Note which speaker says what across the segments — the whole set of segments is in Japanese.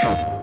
Speaker 1: Trump.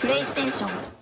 Speaker 1: プレイステーション